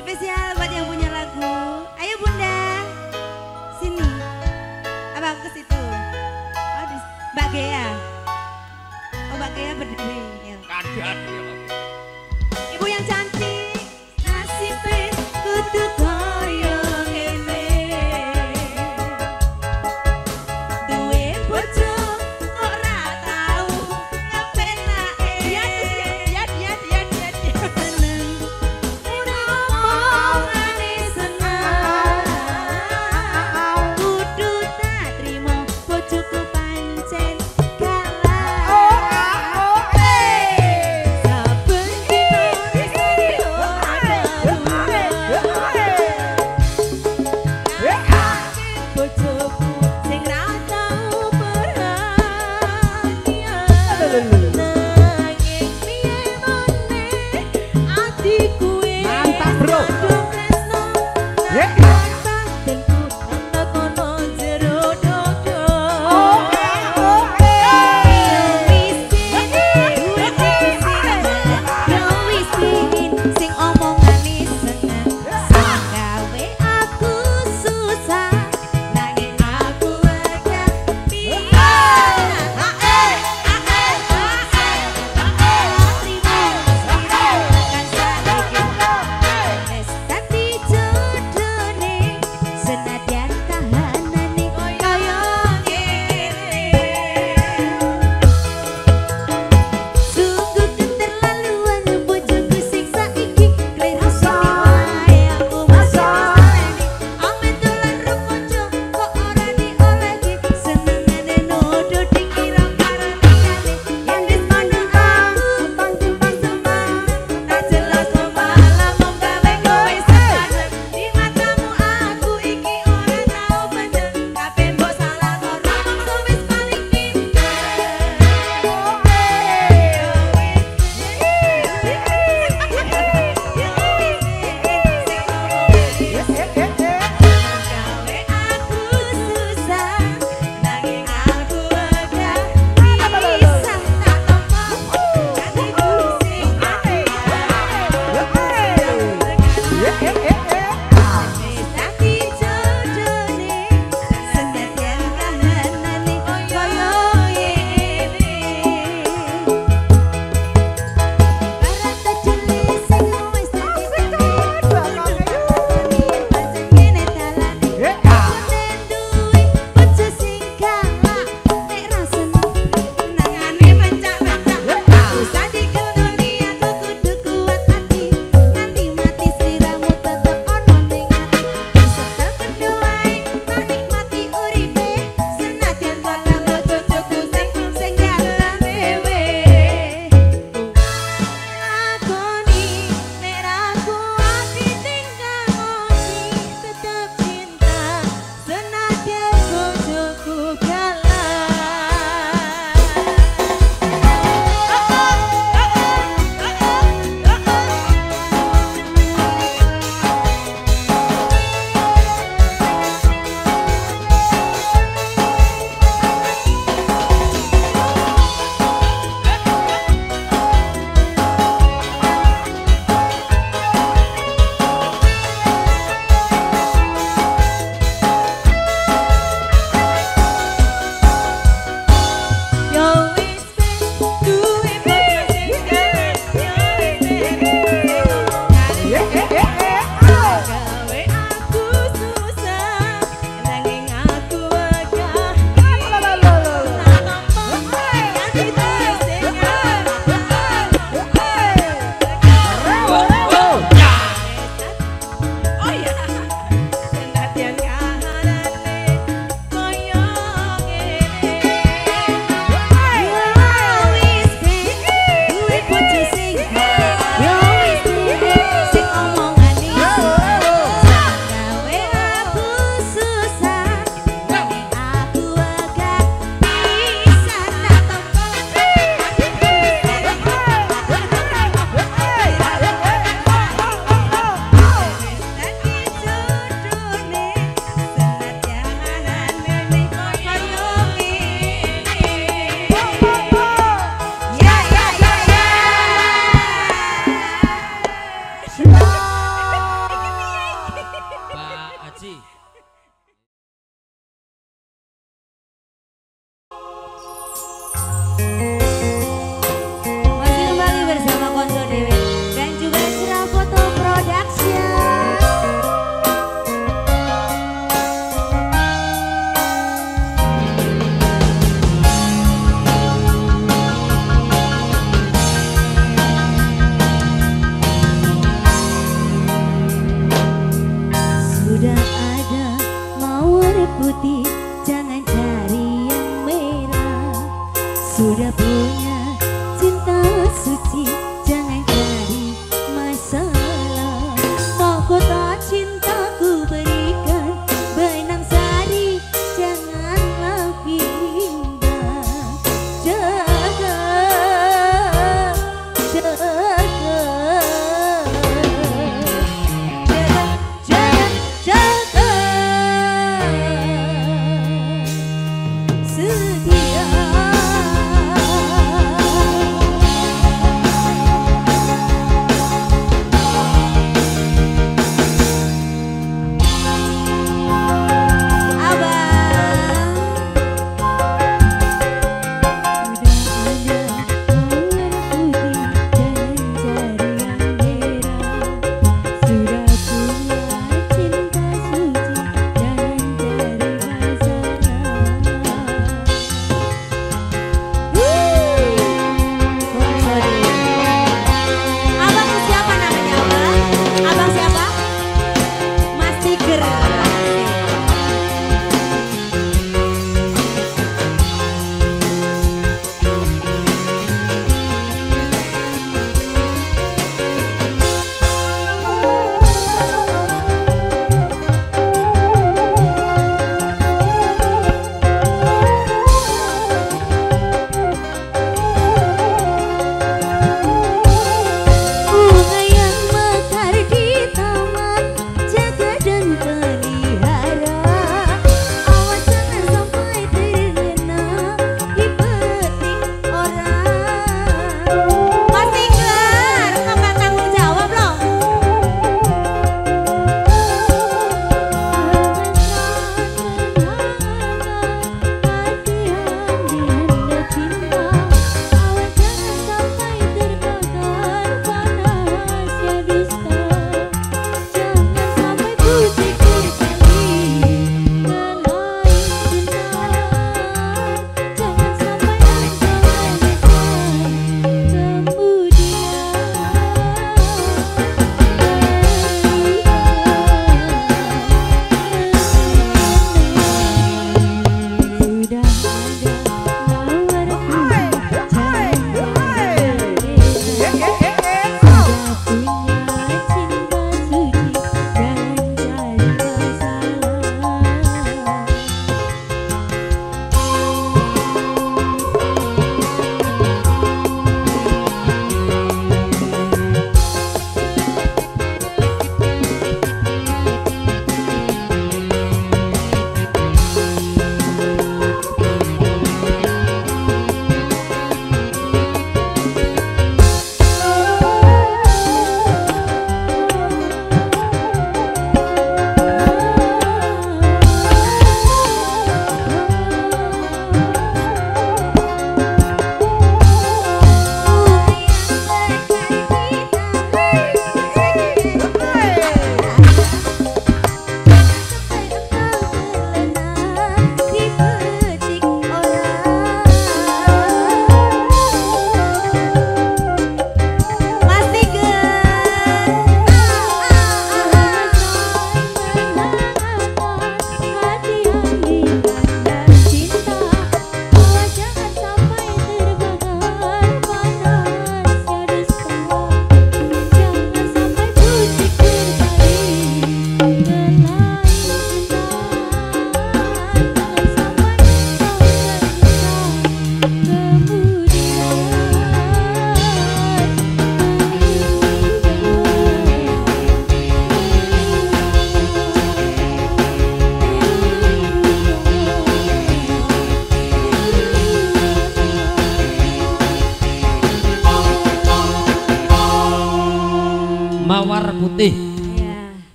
Spesial buat yang punya lagu. Ayo Bunda. Sini. Abang ke situ. Oh, Mbak Gea. Oh, Mbak Gea berdiri. Kadang ya,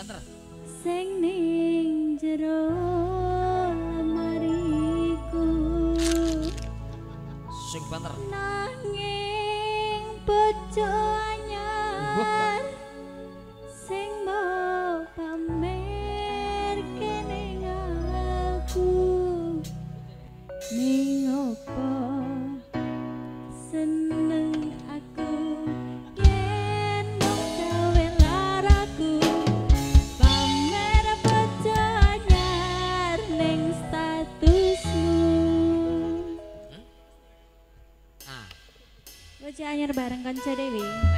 banter. Sing ning jero lemariku. Sing banter. Nanging bojo anyar. bareng kanca dewi.